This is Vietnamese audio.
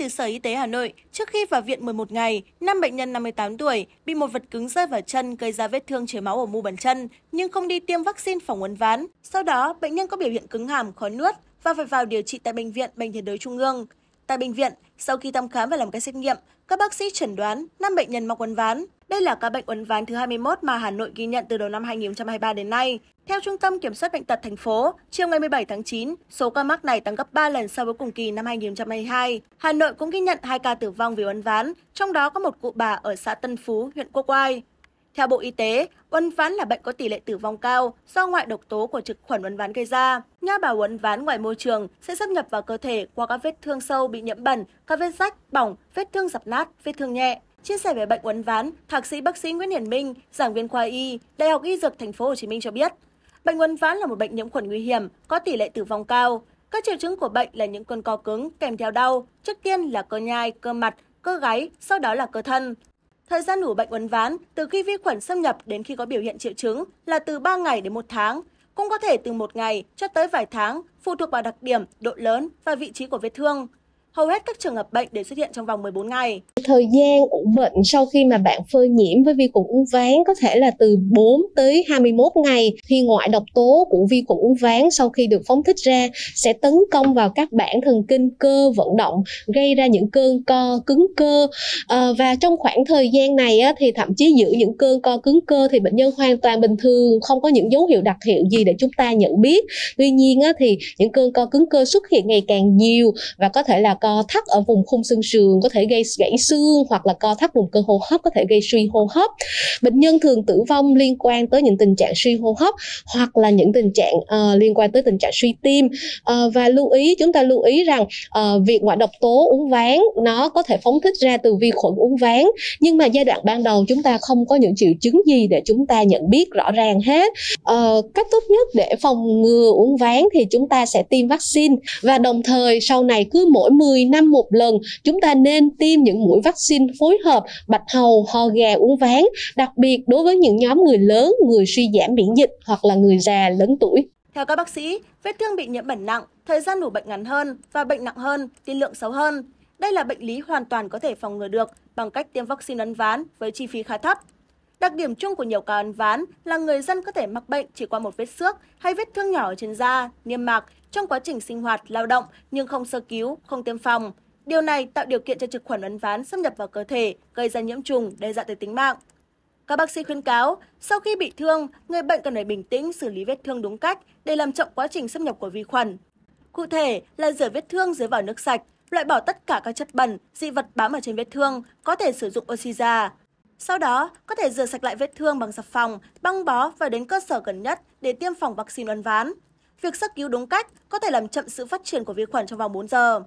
từ Sở Y tế Hà Nội, trước khi vào viện 11 ngày, năm bệnh nhân 58 tuổi bị một vật cứng rơi vào chân gây ra vết thương chảy máu ở mu bàn chân, nhưng không đi tiêm vaccine phòng uốn ván. Sau đó, bệnh nhân có biểu hiện cứng hàm, khó nuốt và phải vào điều trị tại bệnh viện Bệnh nhiệt đới Trung ương. Tại bệnh viện, sau khi thăm khám và làm các xét nghiệm, các bác sĩ chẩn đoán năm bệnh nhân mắc uốn ván. Đây là ca bệnh uốn ván thứ 21 mà Hà Nội ghi nhận từ đầu năm 2023 đến nay. Theo Trung tâm Kiểm soát Bệnh tật thành phố, chiều ngày 17 tháng 9, số ca mắc này tăng gấp 3 lần so với cùng kỳ năm 2022. Hà Nội cũng ghi nhận 2 ca tử vong vì uốn ván, trong đó có một cụ bà ở xã Tân Phú, huyện Quốc Oai. Theo Bộ Y tế, uốn ván là bệnh có tỷ lệ tử vong cao do ngoại độc tố của trực khuẩn uốn ván gây ra. Nha bào uốn ván ngoài môi trường sẽ xâm nhập vào cơ thể qua các vết thương sâu bị nhiễm bẩn, các vết rách, bỏng, vết thương dập nát, vết thương nhẹ. Chia sẻ về bệnh uốn ván, Thạc sĩ bác sĩ Nguyễn Hiển Minh, giảng viên khoa y, Đại học Y Dược Thành phố Hồ Chí Minh cho biết, bệnh uốn ván là một bệnh nhiễm khuẩn nguy hiểm, có tỷ lệ tử vong cao. Các triệu chứng của bệnh là những cơn co cứng kèm theo đau, trước tiên là cơ nhai, cơ mặt, cơ gáy, sau đó là cơ thân. Thời gian ủ bệnh uốn ván từ khi vi khuẩn xâm nhập đến khi có biểu hiện triệu chứng là từ 3 ngày đến 1 tháng, cũng có thể từ một ngày cho tới vài tháng, phụ thuộc vào đặc điểm, độ lớn và vị trí của vết thương hầu hết các trường hợp bệnh đều xuất hiện trong vòng 14 ngày. Thời gian ủ bệnh sau khi mà bạn phơi nhiễm với vi khuẩn uống ván có thể là từ 4 tới 21 ngày. Khi ngoại độc tố của vi khuẩn uống ván sau khi được phóng thích ra sẽ tấn công vào các bản thần kinh cơ vận động gây ra những cơn co cứng cơ. À, và trong khoảng thời gian này á, thì thậm chí giữ những cơn co cứng cơ thì bệnh nhân hoàn toàn bình thường không có những dấu hiệu đặc hiệu gì để chúng ta nhận biết. Tuy nhiên á, thì những cơn co cứng cơ xuất hiện ngày càng nhiều và có thể là co thắt ở vùng khung xương sườn có thể gây gãy xương hoặc là co thắt vùng cơ hô hấp có thể gây suy hô hấp. Bệnh nhân thường tử vong liên quan tới những tình trạng suy hô hấp hoặc là những tình trạng uh, liên quan tới tình trạng suy tim. Uh, và lưu ý chúng ta lưu ý rằng uh, việc ngoại độc tố uống ván nó có thể phóng thích ra từ vi khuẩn uống ván. Nhưng mà giai đoạn ban đầu chúng ta không có những triệu chứng gì để chúng ta nhận biết rõ ràng hết. Uh, cách tốt nhất để phòng ngừa uống ván thì chúng ta sẽ tiêm vaccine. Và đồng thời sau này cứ mỗi 10 năm một lần chúng ta nên tiêm những mũi vaccine phối hợp bạch hầu, ho gà, uống ván, đặc biệt đối với những nhóm người lớn, người suy giảm miễn dịch hoặc là người già lớn tuổi. Theo các bác sĩ, vết thương bị nhiễm bẩn nặng, thời gian ủ bệnh ngắn hơn và bệnh nặng hơn, tiên lượng xấu hơn. Đây là bệnh lý hoàn toàn có thể phòng ngừa được bằng cách tiêm vaccine ấn ván với chi phí khá thấp. Đặc điểm chung của nhiều ca ấn ván là người dân có thể mắc bệnh chỉ qua một vết xước hay vết thương nhỏ ở trên da, niêm mạc trong quá trình sinh hoạt, lao động nhưng không sơ cứu, không tiêm phòng. Điều này tạo điều kiện cho trực khuẩn uốn ván xâm nhập vào cơ thể, gây ra nhiễm trùng, đe dọa tới tính mạng. Các bác sĩ khuyên cáo, sau khi bị thương, người bệnh cần phải bình tĩnh xử lý vết thương đúng cách để làm chậm quá trình xâm nhập của vi khuẩn. Cụ thể là rửa vết thương dưới vòi nước sạch, loại bỏ tất cả các chất bẩn, dị vật bám ở trên vết thương, có thể sử dụng oxy già. Sau đó, có thể rửa sạch lại vết thương bằng xà phòng, băng bó và đến cơ sở gần nhất để tiêm phòng vaccine uốn ván. Việc sơ cứu đúng cách có thể làm chậm sự phát triển của vi khuẩn trong vòng 4 giờ.